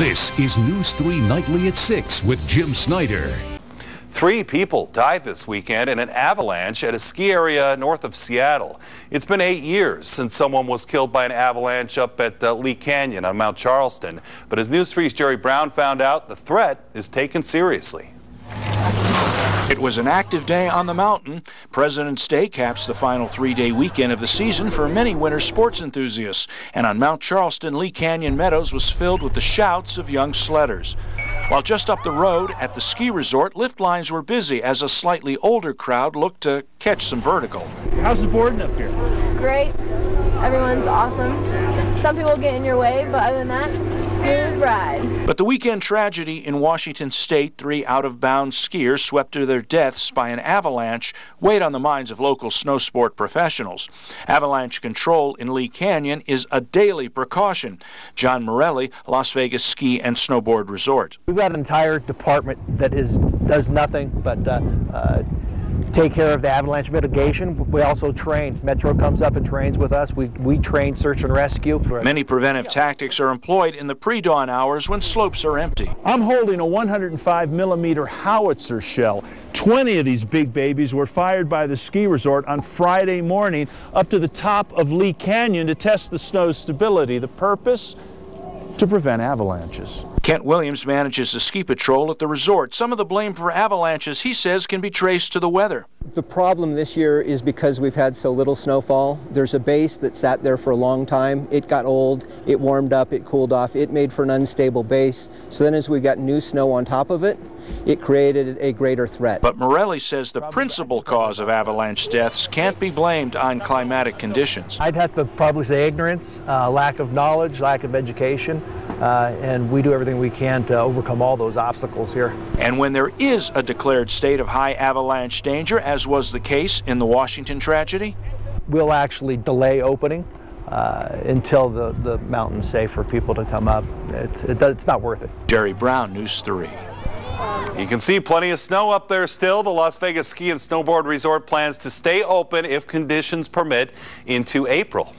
This is News 3 Nightly at 6 with Jim Snyder. Three people died this weekend in an avalanche at a ski area north of Seattle. It's been eight years since someone was killed by an avalanche up at uh, Lee Canyon on Mount Charleston. But as News 3's Jerry Brown found out, the threat is taken seriously. It was an active day on the mountain. President's Day caps the final three day weekend of the season for many winter sports enthusiasts. And on Mount Charleston, Lee Canyon Meadows was filled with the shouts of young sledders. While just up the road at the ski resort, lift lines were busy as a slightly older crowd looked to catch some vertical. How's the boarding up here? Great. Everyone's awesome. Some people get in your way, but other than that, smooth ride. But the weekend tragedy in Washington state, three out of bounds skiers swept to their deaths by an avalanche, weighed on the minds of local snow sport professionals. Avalanche control in Lee Canyon is a daily precaution. John Morelli, Las Vegas Ski and Snowboard Resort. We've got an entire department that is does nothing but uh, uh, take care of the avalanche mitigation. We also train. Metro comes up and trains with us. We, we train search and rescue. Many preventive tactics are employed in the pre-dawn hours when slopes are empty. I'm holding a 105 millimeter howitzer shell. 20 of these big babies were fired by the ski resort on Friday morning up to the top of Lee Canyon to test the snow's stability. The purpose? To prevent avalanches. Kent Williams manages the ski patrol at the resort. Some of the blame for avalanches, he says, can be traced to the weather. The problem this year is because we've had so little snowfall. There's a base that sat there for a long time. It got old, it warmed up, it cooled off, it made for an unstable base. So then as we got new snow on top of it, it created a greater threat. But Morelli says the principal cause of avalanche deaths can't be blamed on climatic conditions. I'd have to probably say ignorance, uh, lack of knowledge, lack of education, uh, and we do everything we can to overcome all those obstacles here. And when there is a declared state of high avalanche danger, as was the case in the Washington tragedy, we'll actually delay opening uh, until the, the mountain's safe for people to come up. It's, it, it's not worth it. Jerry Brown, News 3. You can see plenty of snow up there still. The Las Vegas Ski and Snowboard Resort plans to stay open if conditions permit into April.